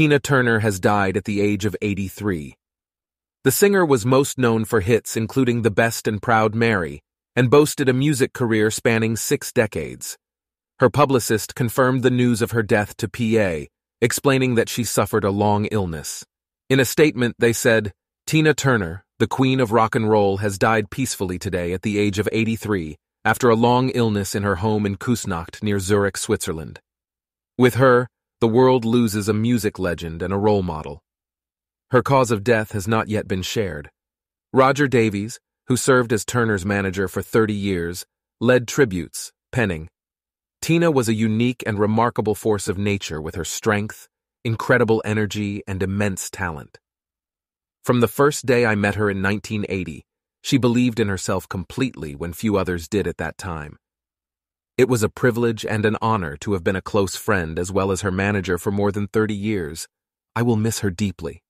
Tina Turner has died at the age of 83. The singer was most known for hits including The Best and Proud Mary, and boasted a music career spanning six decades. Her publicist confirmed the news of her death to PA, explaining that she suffered a long illness. In a statement, they said, Tina Turner, the queen of rock and roll, has died peacefully today at the age of 83 after a long illness in her home in Küsnacht near Zurich, Switzerland. With her, the world loses a music legend and a role model. Her cause of death has not yet been shared. Roger Davies, who served as Turner's manager for 30 years, led tributes, penning, Tina was a unique and remarkable force of nature with her strength, incredible energy, and immense talent. From the first day I met her in 1980, she believed in herself completely when few others did at that time. It was a privilege and an honor to have been a close friend as well as her manager for more than 30 years. I will miss her deeply.